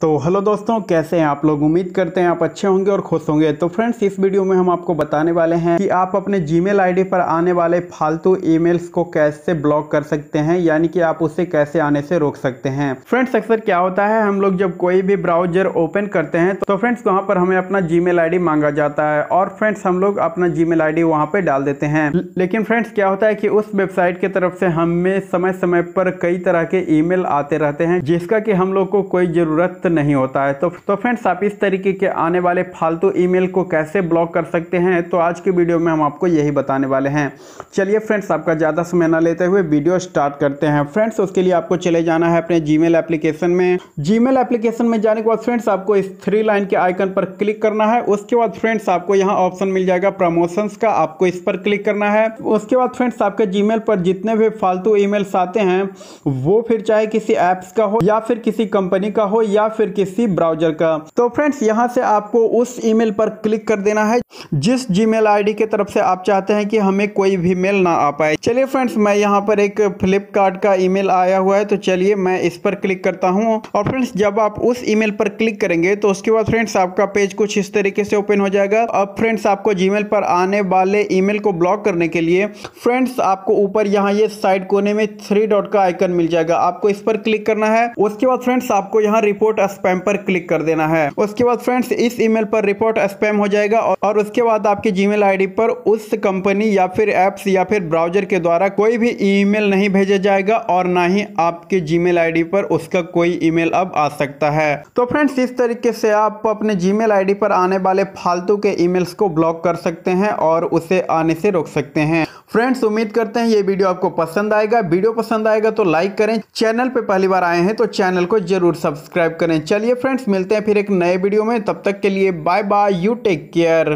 तो हेलो दोस्तों, कैसे हैं आप लोग? उम्मीद करते हैं आप अच्छे होंगे और खुश होंगे। तो फ्रेंड्स, इस वीडियो में हम आपको बताने वाले हैं कि आप अपने जीमेल आईडी पर आने वाले फालतू ईमेल्स को कैसे ब्लॉक कर सकते हैं, यानी कि आप उसे कैसे आने से रोक सकते हैं। फ्रेंड्स, अक्सर क्या होता है, हम लोग जब कोई भी ब्राउज़र ओपन करते हैं तो फ्रेंड्स, वहाँ पर हमें अपना जी मेल मांगा जाता है और फ्रेंड्स, हम लोग अपना जी मेल आई पर डाल देते हैं। लेकिन फ्रेंड्स, क्या होता है कि उस वेबसाइट की तरफ़ से हमें समय समय पर कई तरह के ईमेल आते रहते हैं, जिसका कि हम लोग को कोई ज़रूरत नहीं होता है। तो तो फ्रेंड्स आप इस तरीके के आने वाले फालतू ईमेल को कैसे ब्लॉक कर सकते हैं? तो आज की वीडियो में हम आपको यही बताने वाले हैं। चलिए फ्रेंड्स आपका ज़्यादा समय ना लेते हुए वीडियो स्टार्ट करते हैं। फ्रेंड्स उसके लिए आपको चले जाना है अपने जी एप्लीकेशन में। जी एप्लीकेशन में जाने के बाद फ्रेंड्स आपको इस थ्री लाइन के आइकन पर क्लिक करना है। उसके बाद फ्रेंड्स आपको यहाँ ऑप्शन मिल जाएगा प्रमोशंस का। आपको इस पर क्लिक करना है। उसके बाद फ्रेंड्स आपके जी पर जितने भी फालतू ईमेल्स आते हैं, वो फिर चाहे किसी ऐप्स का हो या फिर किसी कंपनी का हो या फिर किसी ब्राउज़र का। तो फ्रेंड्स, यहाँ से आपको उस ईमेल पर क्लिक कर देना है, जिस जीमेल आईडी की तरफ़ से आप चाहते हैं कि हमें कोई भी मेल ना आ पाए। चलिए फ्रेंड्स, मैं यहाँ पर एक फ्लिपकार्ट का ईमेल आया हुआ है तो चलिए मैं इस पर क्लिक करता हूँ। और फ्रेंड्स, जब आप उस ईमेल पर क्लिक करेंगे तो उसके बाद फ्रेंड्स, आपका पेज कुछ इस तरीके से ओपन हो जाएगा। अब फ्रेंड्स, आपको जीमेल पर आने वाले ईमेल को ब्लॉक करने के लिए फ्रेंड्स, आपको ऊपर यहाँ ये साइड कोने में थ्री डॉट का आइकन मिल जाएगा। आपको इस पर क्लिक करना है, उसके बाद फ्रेंड्स, आपको यहाँ रिपोर्ट स्पैम पर क्लिक कर देना है। उसके बाद फ्रेंड्स इस ईमेल पर रिपोर्ट स्पैम हो जाएगा और उसके बाद आपके जीमेल आईडी पर उस कंपनी या फिर एप्स या फिर ब्राउज़र के द्वारा कोई भी ईमेल नहीं भेजा जाएगा और ना ही आपके जीमेल आईडी पर उसका कोई ईमेल अब आ सकता है। तो फ्रेंड्स इस तरीके से आप अपने जीमेल आईडी पर आने वाले फालतू के ईमेल्स को ब्लॉक कर सकते हैं और उसे आने से रोक सकते हैं। फ्रेंड्स उम्मीद करते हैं ये वीडियो आपको पसंद आएगा। वीडियो पसंद आएगा तो लाइक करें। चैनल पे पहली बार आए हैं तो चैनल को ज़रूर सब्सक्राइब करें। चलिए फ्रेंड्स मिलते हैं फिर एक नए वीडियो में। तब तक के लिए bye bye you take care